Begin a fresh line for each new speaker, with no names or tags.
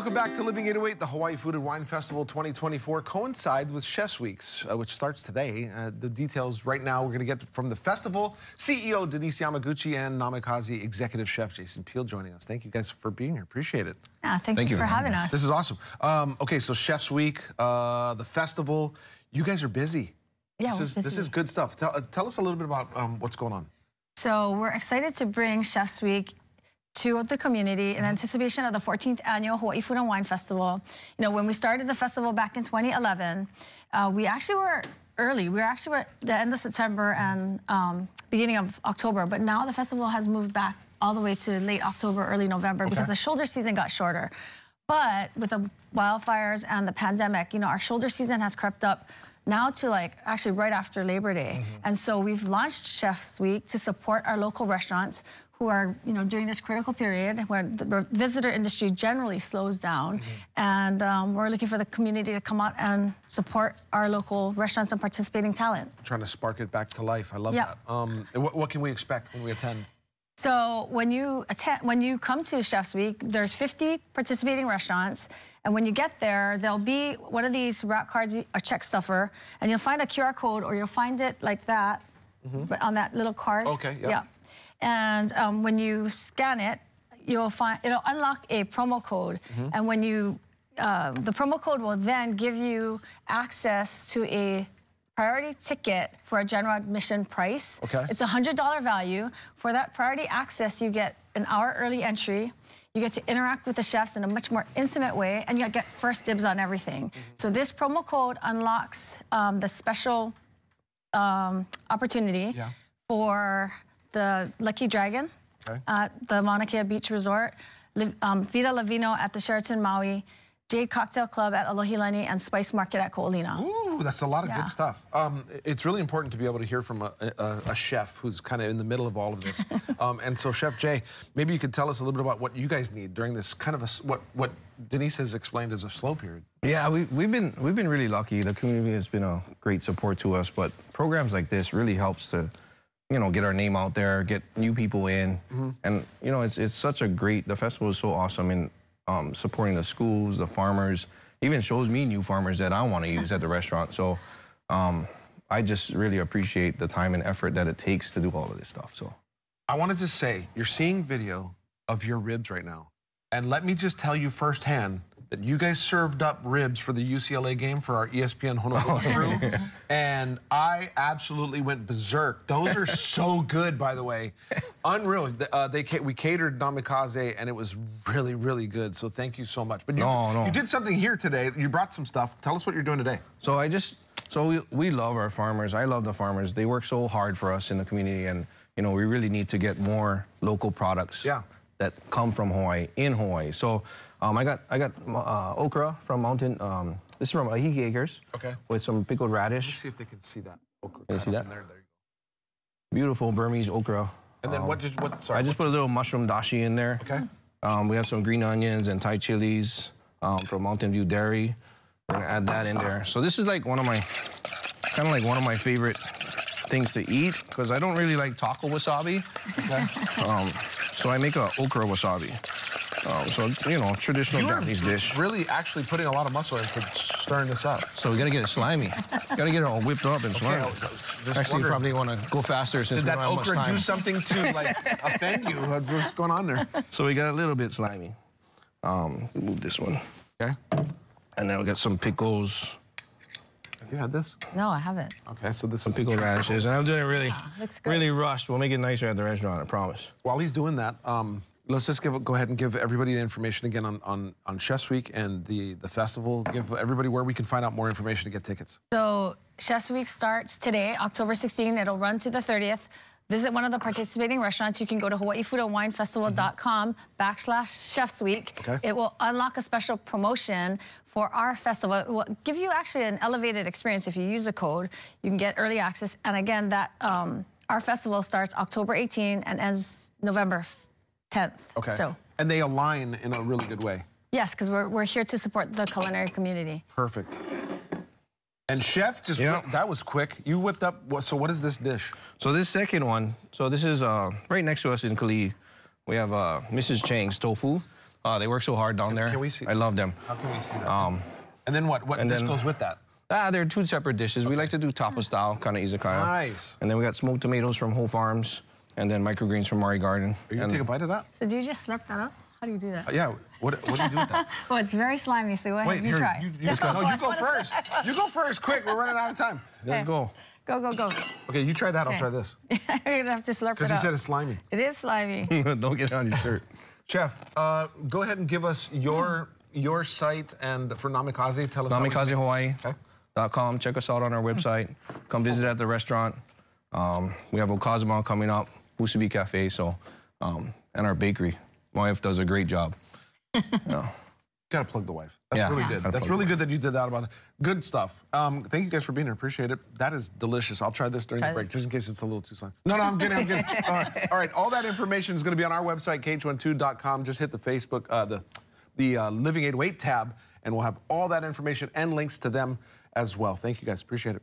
welcome back to Living 808. The Hawaii Food and Wine Festival 2024 coincides with Chef's Weeks, uh, which starts today. Uh, the details right now we're going to get from the festival. CEO Denise Yamaguchi and Namikaze Executive Chef Jason Peel joining us. Thank you guys for being here. Appreciate it.
Yeah, thank, thank you, you, for having us.
This is awesome. Um, okay, so Chef's Week, uh, the festival. You guys are busy.
Yeah,
this is
busy.
this is good stuff. Tell, uh, tell us a little bit about um, what's going on.
So we're excited to bring Chef's Week to the community in mm-hmm. anticipation of the 14th annual Hawaii Food and Wine Festival. You know, when we started the festival back in 2011, uh, we actually were early. We were actually at the end of September and um, beginning of October, but now the festival has moved back all the way to late October, early November okay. because the shoulder season got shorter. But with the wildfires and the pandemic, you know, our shoulder season has crept up now to like actually right after Labor Day. Mm -hmm. And so we've launched Chef's Week to support our local restaurants who are, you know, during this critical period where the visitor industry generally slows down. Mm -hmm. And um, we're looking for the community to come out and support our local restaurants and participating talent.
Trying to spark it back to life. I love yep. that. Um, what, what can we expect when we attend?
So when you attend, when you come to Chef's Week, there's 50 participating restaurants, and when you get there, there'll be one of these rack cards, a check stuffer, and you'll find a QR code, or you'll find it like that, mm -hmm. but on that little card.
Okay. Yeah. yeah.
And um, when you scan it, you'll find it'll unlock a promo code. Mm -hmm. And when you uh, the promo code will then give you access to a priority ticket for a general admission price.
Okay.
It's a $100 value. For that priority access, you get an hour early entry. You get to interact with the chefs in a much more intimate way, and you get first dibs on everything. Mm -hmm. So this promo code unlocks um, the special um, opportunity yeah. for the Lucky Dragon okay. at the Mauna Kea Beach Resort, um, Vita Lavino at the Sheraton Maui, Jade Cocktail Club at Alohilani, and Spice Market at Ko'olina.
Ooh, that's a lot of yeah. good stuff. Um, it's really important to be able to hear from a, a, a chef who's kind of in the middle of all of this. um, and so, Chef Jay, maybe you could tell us a little bit about what you guys need during this kind of a, what, what Denise has explained as a slow period.
Yeah, we, we've been we've been really lucky. The community has been a great support to us, but programs like this really helps to you know, get our name out there, get new people in. Mm -hmm. And, you know, it's, it's such a great, the festival is so awesome in um, supporting the schools, the farmers, even shows me new farmers that I want to use at the restaurant. So um, I just really appreciate the time and effort that it takes to do all of this stuff. So
I wanted to say, you're seeing video of your ribs right now. And let me just tell you firsthand, that you guys served up ribs for the UCLA game for our ESPN Honolulu crew, and I absolutely went berserk. Those are so good, by the way, unreal. Uh, they we catered Namikaze, and it was really, really good. So thank you so much.
But you, no, no.
you did something here today. You brought some stuff. Tell us what you're doing today.
So I just so we, we love our farmers. I love the farmers. They work so hard for us in the community, and you know we really need to get more local products.
Yeah.
That come from Hawaii in Hawaii. So um, I got I got uh, okra from Mountain. Um, this is from Ahiki Acres.
Okay.
With some pickled radish.
Let's see if they can see that okra.
Can you see that? There, there you go. Beautiful Burmese okra.
And then um, what did what? Sorry.
I just put a little mushroom dashi in there.
Okay.
Um, we have some green onions and Thai chilies um, from Mountain View Dairy. We're gonna add that in there. So this is like one of my, kind of like one of my favorite things to eat because I don't really like tako wasabi. Okay. So I make a okra wasabi. Um, so, you know, traditional You're Japanese dish.
really actually putting a lot of muscle into stirring this up.
So we got to get it slimy. got to get it all whipped up and slimy. Okay, actually, you probably want to go faster since
Did that okra do something to, like, offend you? What's, what's, going on there?
So we got a little bit slimy. Um, move this one.
Okay.
And now we got some pickles.
Have you had this?
No, I haven't.
Okay, so this
some pickled radishes, and I'm doing it really, really rushed. We'll make it nicer at the restaurant, I promise.
While he's doing that, um, let's just give, go ahead and give everybody the information again on, on, on Chef's Week and the, the festival. Give everybody where we can find out more information to get tickets.
So Chef's Week starts today, October 16. It'll run to the 30th. Visit one of the participating restaurants. You can go to hawaiifoodandwinefestival.com mm -hmm. backslash Chef's Week.
Okay.
It will unlock a special promotion for our festival. It will give you actually an elevated experience if you use the code. You can get early access. And again, that um, our festival starts October 18 and ends November 10th.
Okay.
So.
And they align in a really good way.
Yes, because we're, we're here to support the culinary community.
Perfect. And chef, just yep. that was quick. You whipped up, so what is this dish?
So this second one, so this is uh, right next to us in Kalihi. We have uh, Mrs. Chang's tofu. Uh, they work so hard down there.
can we see-
I love them.
How can we see that?
Um,
and then what? What
and
this
then-
goes with that?
Ah, they're two separate dishes. We like to do tapa style, kind of izakaya.
Nice.
And then we got smoked tomatoes from Whole Farms, and then microgreens from Mari Garden.
Are you gonna
And-
take a bite of that?
So do you just slurp that up? How do you do that?
Uh, yeah. What, what do you do with that?
Well, it's very slimy, so go ahead,
Wait,
you
here,
try.
you, you just go. No, you go first. You go first, quick. We're running out of time.
Let's go.
Go, go, go.
Okay, you try that. I'll try this.
You're gonna have to slurp it
Because
up.
he said it's slimy.
It is slimy.
Don't get it on your shirt.
Chef, uh, go ahead and give us your your site and for Namikaze. Tell us. how we-
NamikazeHawaii.com. Check us out on our website. Come visit at the restaurant. Um, we have Okazuma coming up, Musubi Cafe, so, um, and our bakery. My wife does a great job. Yeah.
Gotta plug the wife. That's
Yeah.
really
Yeah.
good.
Gotta
That's really
the
good that you did that about it. Good stuff. Um, thank you guys for being here. Appreciate it. That is delicious. I'll try this during
Try
the break,
this.
just in case it's a little too slimy. No, no, I'm kidding. I'm kidding. All right. All right. All that information is going to be on our website, khon2.com. Just hit the Facebook, uh, the the uh, Living 808 tab, and we'll have all that information and links to them as well. Thank you guys. Appreciate it.